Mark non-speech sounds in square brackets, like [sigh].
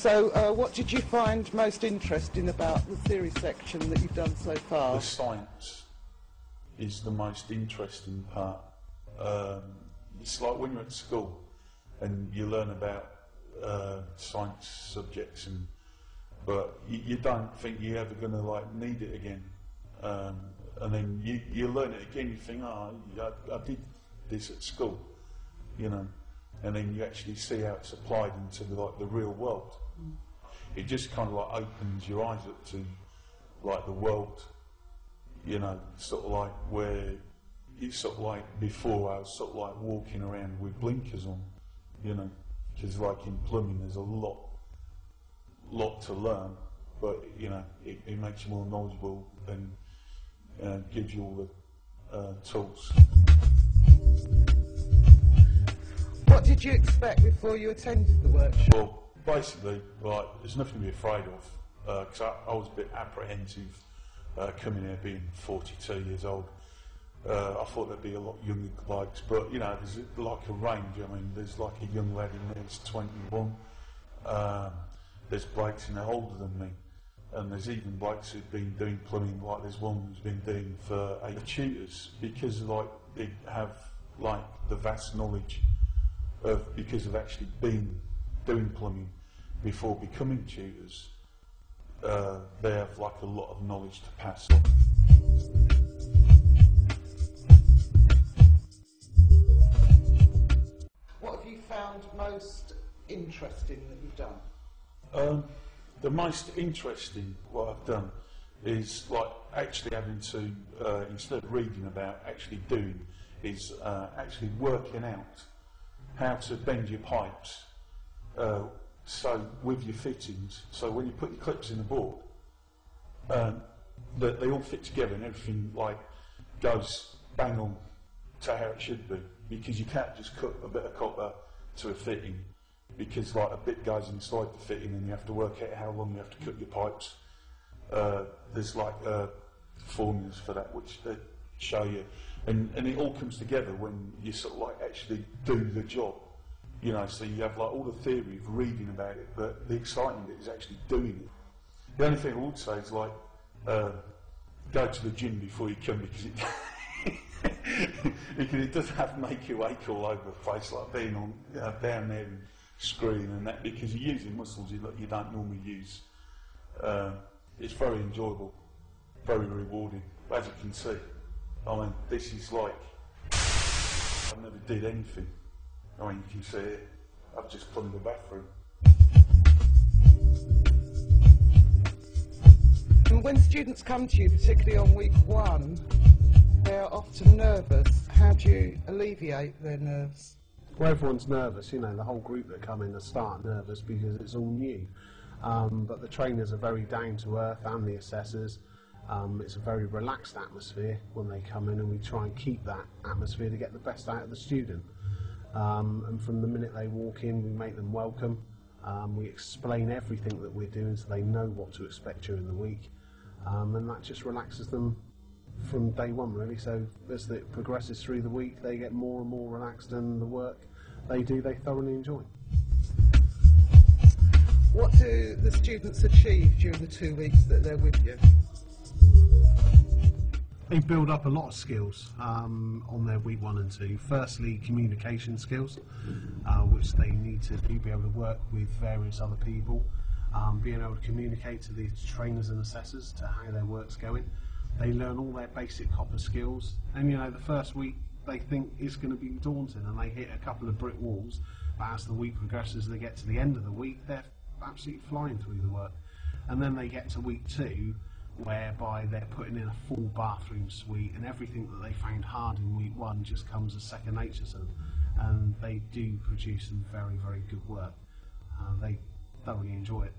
So, uh, what did you find most interesting about the theory section that you've done so far? The science is the most interesting part. Um, it's like when you're at school and you learn about uh, science subjects, and but you, you don't think you're ever going to like need it again. Um, and then you, you learn it again. You think, oh, I, I did this at school, you know and then you actually see how it's applied into the, like the real world. Mm. It just kind of like opens your eyes up to like the world, you know, sort of like where it's sort of like before I was sort of like walking around with blinkers on, you know, because like in plumbing there's a lot, lot to learn, but you know it, it makes you more knowledgeable and uh, gives you all the uh, tools. What did you expect before you attended the workshop? Well, basically, like, there's nothing to be afraid of, because uh, I, I, was a bit apprehensive uh, coming here being 42 years old. Uh, I thought there'd be a lot younger blokes, but you know, there's like a range. I mean, there's like a young lad in there who's 21. Um, there's blokes in there older than me, and there's even blokes who've been doing plumbing. Like there's one who's been doing for eight tutors because like they have like the vast knowledge of because of actually being doing plumbing before becoming tutors, uh, they have like a lot of knowledge to pass on. What have you found most interesting that you've done? Um, the most interesting what I've done is like actually having to uh, instead of reading about actually doing is uh, actually working out how to bend your pipes uh, so with your fittings, so when you put your clips in the board, um, that they all fit together and everything like goes bang on to how it should be because you can't just cut a bit of copper to a fitting because like a bit goes inside the fitting and you have to work out how long you have to cut your pipes. Uh, there's like uh, formulas for that which they show you and, and it all comes together when you sort of like actually do the job. You know, so you have like all the theory of reading about it, but the exciting bit is actually doing it. The only thing I would say is like, uh, go to the gym before you come because it, [laughs] because it does have to make you ache all over the place, like being on uh, down there screwing and that, because you're using muscles you, you don't normally use. Uh, it's very enjoyable, very rewarding, as you can see. I mean, this is like, I've never did anything. I mean, you can see it. I've just plumbed the bathroom. And when students come to you, particularly on week one, they're often nervous. How do you alleviate their nerves? Well, everyone's nervous, you know, the whole group that come in are start nervous because it's all new. Um, but the trainers are very down to earth and the assessors. Um, it's a very relaxed atmosphere when they come in, and we try and keep that atmosphere to get the best out of the student. Um, and from the minute they walk in, we make them welcome. Um, we explain everything that we're doing so they know what to expect during the week, um, and that just relaxes them from day one, really. So as it progresses through the week, they get more and more relaxed, and the work they do, they thoroughly enjoy. What do the students achieve during the two weeks that they're with you? they build up a lot of skills um, on their week one and two. Firstly, communication skills, uh, which they need to do, be able to work with various other people, um, being able to communicate to the trainers and assessors to how their work's going. They learn all their basic copper skills, and you know the first week they think is going to be daunting, and they hit a couple of brick walls. But as the week progresses, they get to the end of the week, they're absolutely flying through the work, and then they get to week two whereby they're putting in a full bathroom suite and everything that they found hard in week one just comes as second nature to them. And they do produce some very very good work. Uh, they thoroughly enjoy it